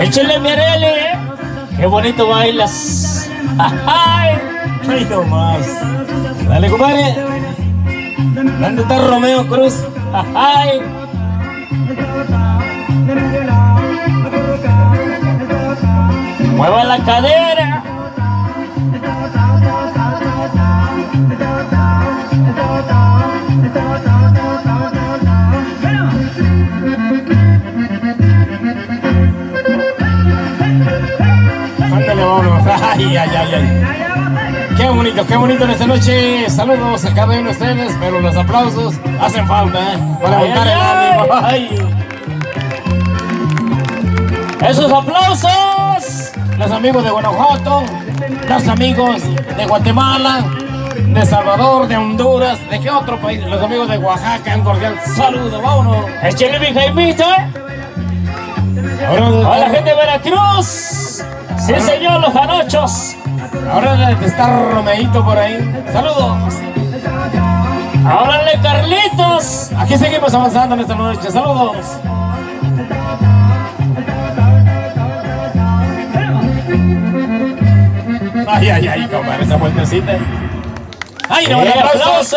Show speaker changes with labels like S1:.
S1: Échale mi Areli, ¿eh? Qué bonito bailas. ¡Ay!
S2: Ay, no más. Dale, compadre. ¿Dónde está Romeo Cruz?
S1: ¡Ay! Mueva la cadera.
S2: Vámonos. Ay, ay, ay, ay. Qué bonito, qué bonito en esta noche. Saludos a cada uno de ustedes, pero los aplausos hacen falta, ¿eh? Para
S1: Ay,
S2: montar el ánimo. Ay.
S1: Esos aplausos.
S2: Los amigos de Guanajuato, los amigos de Guatemala, de Salvador, de Honduras, ¿de qué otro país? Los amigos de Oaxaca, un cordial saludo, vámonos.
S1: Échale mi Jaimito, ¿eh?
S2: Ahora,
S1: A la gente de Veracruz. Sí, señor, los
S2: ahora está Romeito por ahí. Saludos.
S1: Órale, Carlitos.
S2: Aquí seguimos avanzando en esta noche. Saludos. Ay, ay, ay, compadre, esa vueltecita. Ay, no,
S1: Eh, aplausos.